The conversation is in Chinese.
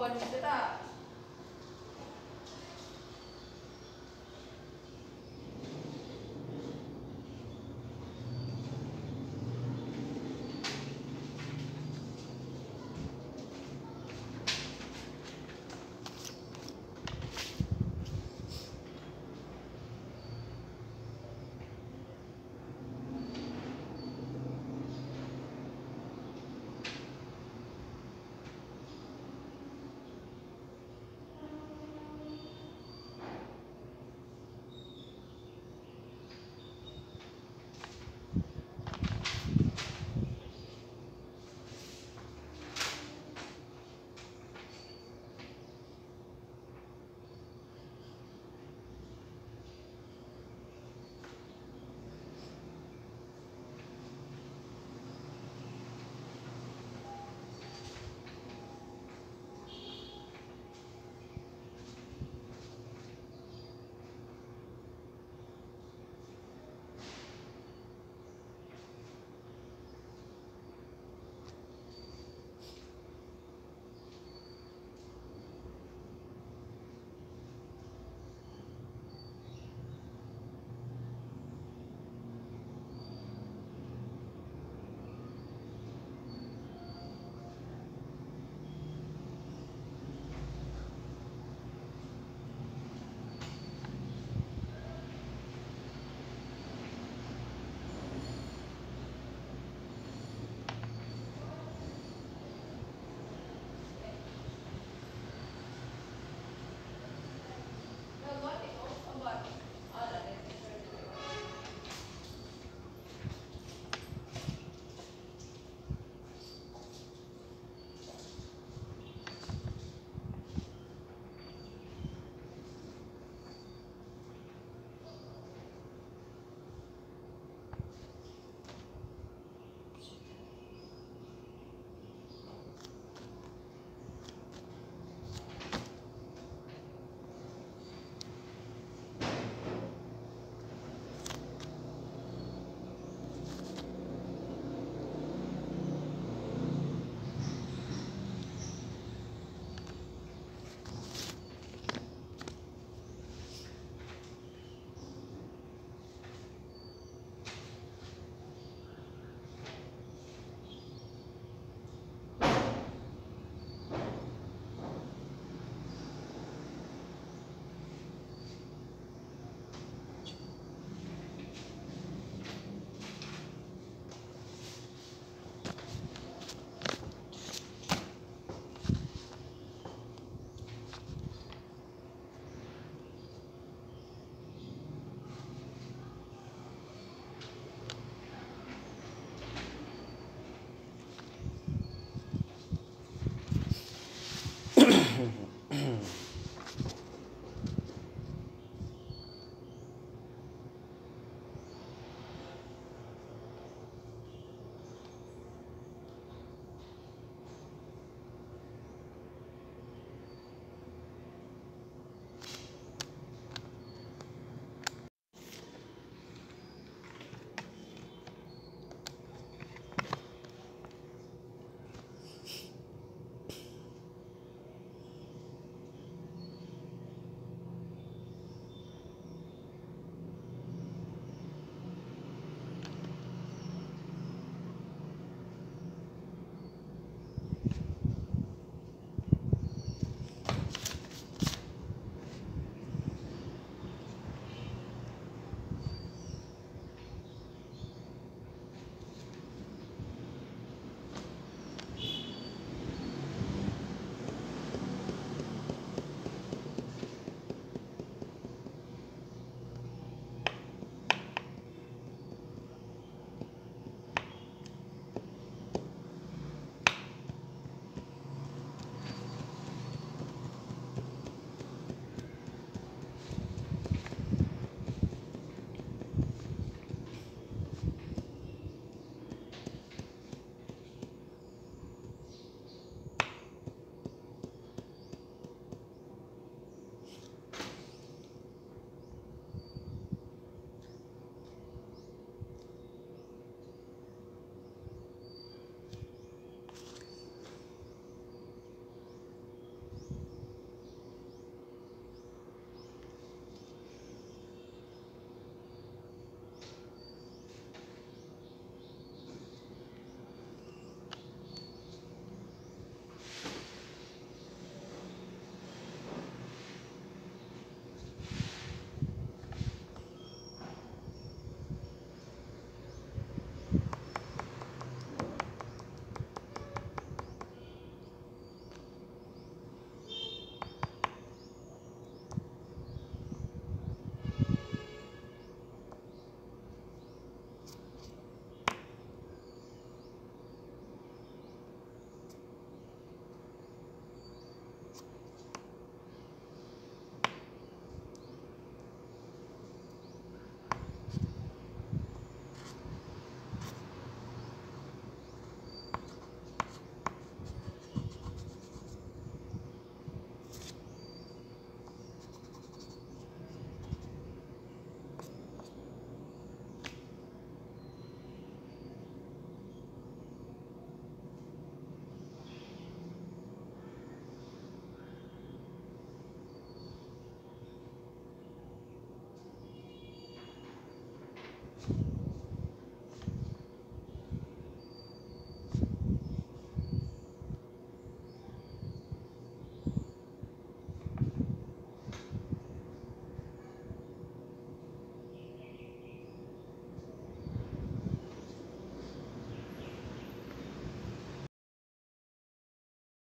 我知道。